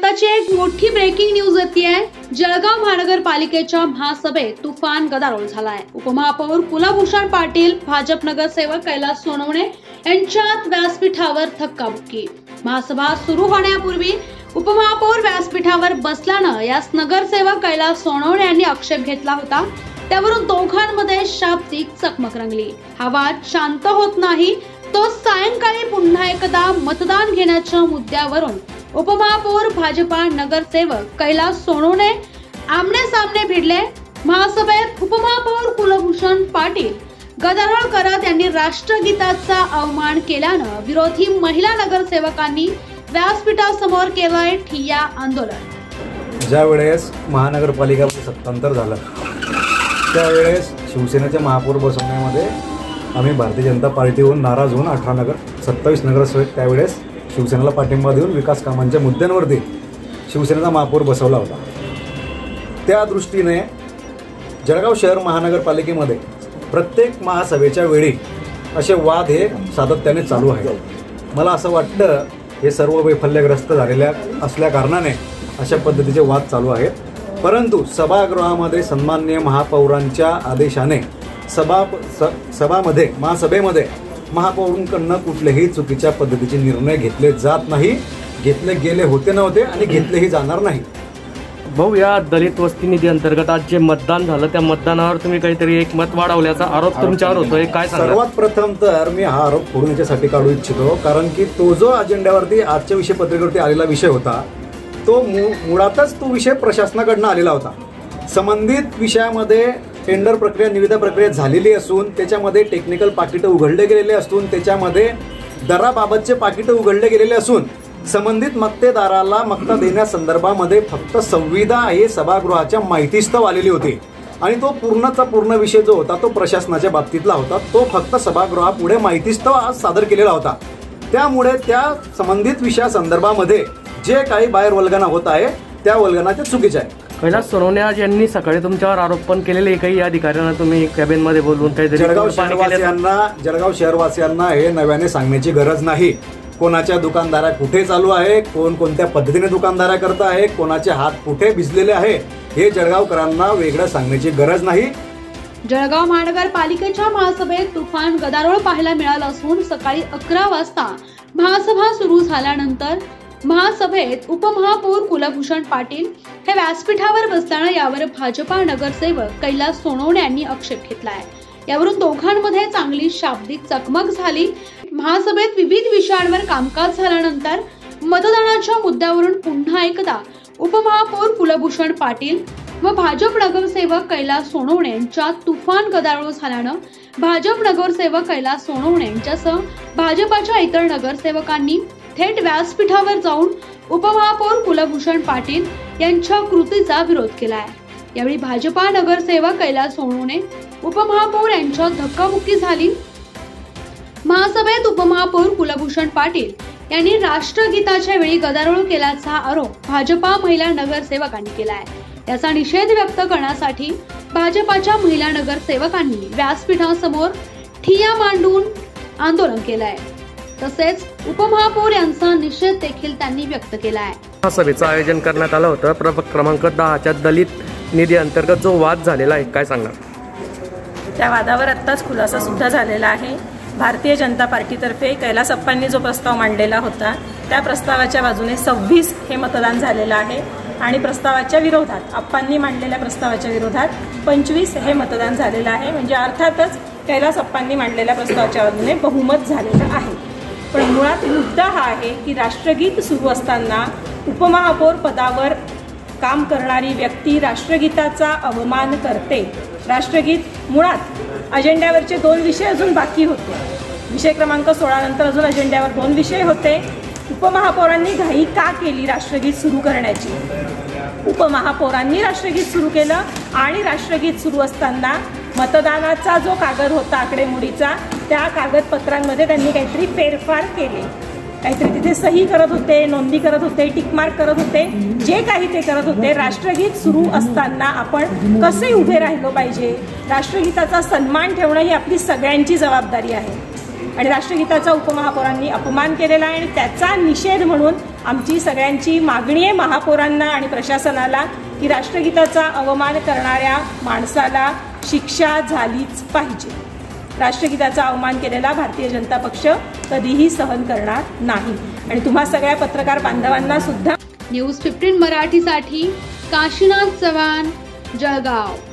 आताची एक मोठी ब्रेकिंग न्यूज येते आहे. जळगाव महानगरपालिकेच्या महासभेत तुफान गदारोळ झाला आहे उपमहापौर कुलभूषण पाटील भाजप नगरसेवक कैलास सोनवणे यांच्यात व्यासपीठावर थक्काबुक्की. महासभा सुरू होण्यापूर्वी उपमहापौर व्यासपीठावर बसल्यानं यास नगरसेवक कैलास सोनवणे यांनी आक्षेप घेतला होता. त्यावरून दोघांमध्ये शाब्दिक चकमक रंगली. हा वाद शांत होत नाही. तो सायंकाळी पुन्हा एकदा मतदान घेण्याच्या मुद्द्यावरून उपमहापौर भाजपा नगरसेवक कैलास सोनवणे आमने सामने भिडले. महासभेत उपमहापौर कुलभूषण पाटील गदारोळ करत यांनी राष्ट्रगीताचा अवमान केल्यानं विरोधी महिला नगरसेवकांनी व्यासपीठासमोर केलंय ठिय्या आंदोलन. ज्या वेळेस महानगरपालिकामध्ये सत्तांतर झालं त्यावेळेस शिवसेनेचे महापौर बसवण्यामध्ये आम्ही भारतीय जनता पार्टीहून नाराज होऊन अठरा नगर सत्तावीस नगरसेवक त्यावेळेस शिवसेनेला पाठिंबा देऊन विकास कामांच्या मुद्द्यांवरती शिवसेनेचा महापौर बसवला होता. त्या दृष्टीने जळगाव शहर महानगरपालिकेमध्ये प्रत्येक महासभेच्या वेळी असे वाद हे सातत्याने चालू आहे मला असं वाटतं हे सर्व वैफल्यग्रस्त झालेल्या असल्या कारणाने अशा पद्धतीचे वाद चालू आहेत. परंतु सभागृहामध्ये सन्माननीय महापौरांच्या आदेशाने सभा स सभामध्ये महासभेमध्ये महापौरांकडनं कुठलेही चुकीच्या पद्धतीचे निर्णय घेतले जात नाही. घेतले गेले होते नव्हते आणि घेतलेही जाणार नाही. भाऊ या दलित वस्ती निधी अंतर्गत आज जे मतदान झालं त्या मतदानावर तुम्ही काहीतरी एक मत वाढवल्याचा आरोप तुमच्यावर होतोय. काय सर्वात प्रथम तर मी हा आरोप फोडून याच्यासाठी काढू इच्छितो कारण की तो जो अजेंड्यावरती आजच्या विषय पत्रिकेवरती आलेला विषय होता तो मु- मुळातच तो विषय प्रशासनाकडनं आलेला होता. संबंधित विषयामध्ये टेंडर प्रक्रिया निविदा प्रक्रिया झालेली असून त्याच्यामध्ये टेक्निकल पाकिटं उघडले गेलेले असून त्याच्यामध्ये दराबाबतचे पाकिटं उघडले गेलेले असून संबंधित मक्तेदाराला मक्ता देण्यासंदर्भामध्ये फक्त संविधा हे सभागृहाच्या माहितीस्तव आलेली होती. आणि तो पूर्णचा पूर्ण विषय जो होता तो प्रशासनाच्या बाबतीतला होता. तो फक्त सभागृहापुढे माहितीस्तव आज सादर केलेला होता. त्यामुळे त्या संबंधित विषयासंदर्भामध्ये जे काही बाहेर वल्गना होत आहे त्या वल्गना ते चुकीचे आहे कैलास सोनवणे आज यांनी सकाळी तुमच्यावर आरोप पण केलेले. काही अधिकाऱ्यांना तुम्ही कॅबिनमध्ये बोलवून काहीतरी जळगाव पाणी केल्याचं- शहरवासियांना जळगाव शहरवासियांना हे नव्याने सांगण्याची गरज नाही. कोणाच्या दुकानदारा कुठे चालू आहे? कोण कोणत्या पद्धतीने दुकानदारा करत आहे? कोणाचे हात कुठे भिजलेले आहे? हे जळगावकरांना वेगळं सांगण्याची गरज नाही. जळगाव महानगरपालिकेच्या महासभेत तुफान गदारोळ पाहायला मिळालं असून सकाळी अकरा वाजता महासभा सुरू झाल्यानंतर महासभेत उपमहापौर कुलभूषण पाटील हे व्यासपीठावर बसताना यावर भाजपा नगरसेवक कैलास सोनवणे यांनी आक्षेप घेतलाय यावरून दोघांमध्ये चांगली शाब्दिक चकमक झाली. महासभेत विविध विषयांवर कामकाज झाल्यानंतर मतदानाच्या मुद्द्यावरून पुन्हा एकदा उपमहापौर कुलभूषण पाटील व भाजप नगरसेवक कैलास सोनवणे यांच्यात तुफान गदारोळ झाल्यानं भाजप नगरसेवक कैलास सोनवणे यांच्यासह भाजपाच्या इतर नगरसेवकांनी थेट व्यासपीठावर जाऊन उपमहापौर कुलभूषण पाटील यांच्या कृतीचा विरोध केला आहे यावेळी भाजपा नगरसेवक कैलास सोनवणे उपमहापौर यांच्यात धक्काबुक्की झाली. महासभेत उपमहापौर कुलभूषण पाटील यांनी राष्ट्रगीताच्या वेळी गदारोळ केल्याचा आरोप भाजपा महिला नगरसेवकांनी केला आहे याचा निषेध व्यक्त करण्यासाठी भाजपाच्या महिला नगरसेवकांनी व्यासपीठासमोर ठिया मांडून आंदोलन केलं आहे तसेच उपमहापौर यांचा निषेध देखील त्यांनी व्यक्त केलाय महासभेचं आयोजन करण्यात आलं होतं. प्रभाग क्रमांक दहाच्या दलित निधी अंतर्गत जो वाद झालेला आहे काय सांगा त्या वादावर आत्ताच खुलासा सुद्धा झालेला आहे. भारतीय जनता पार्टीतर्फे कैलासप्पांनी जो प्रस्ताव मांडलेला होता त्या प्रस्तावाच्या बाजूने सव्वीस हे मतदान झालेलं आहे. आणि प्रस्तावाच्या विरोधात अप्पांनी मांडलेल्या प्रस्तावाच्या विरोधात पंचवीस हे मतदान झालेलं आहे. म्हणजे अर्थातच कैलासप्पांनी मांडलेल्या प्रस्तावाच्या बाजूने बहुमत झालेलं आहे. पण मुळात मुद्दा हा आहे की राष्ट्रगीत सुरू असताना उपमहापौर पदावर काम करणारी व्यक्ती राष्ट्रगीताचा अवमान करते. राष्ट्रगीत मुळात अजेंड्यावरचे दोन विषय अजून बाकी होते. विषय क्रमांक सोळा नंतर अजून अजेंड्यावर दोन विषय होते. उपमहापौरांनी घाई का केली राष्ट्रगीत सुरू करण्याची? उपमहापौरांनी राष्ट्रगीत सुरू केलं आणि राष्ट्रगीत सुरू असताना मतदानाचा जो कागद होता आकडेमोडीचा त्या कागदपत्रांमध्ये त्यांनी काहीतरी फेरफार केले. काहीतरी तिथे सही करत होते नोंदी करत होते टिकमार्क करत होते जे काही ते करत होते. राष्ट्रगीत सुरू असताना आपण कसे उभे राहिलो पाहिजे? राष्ट्रगीताचा सन्मान ठेवणं ही आपली सगळ्यांची जबाबदारी आहे. आणि राष्ट्रगीताचा उपमहापौरांनी अपमान केलेला आहे आणि त्याचा निषेध म्हणून आमची सगळ्यांची मागणी आहे महापौरांना आणि प्रशासनाला की राष्ट्रगीताचा अवमान करणाऱ्या माणसाला शिक्षा झालीच पाहिजे. राष्ट्रगीताचा अवमान केलेला भारतीय जनता पक्ष कधीही सहन करणार नाही. आणि तुम्हा सगळ्या पत्रकार बांधवांना सुद्धा न्यूज फिफ्टीन मराठीसाठी काशीनाथ चव्हाण जळगाव.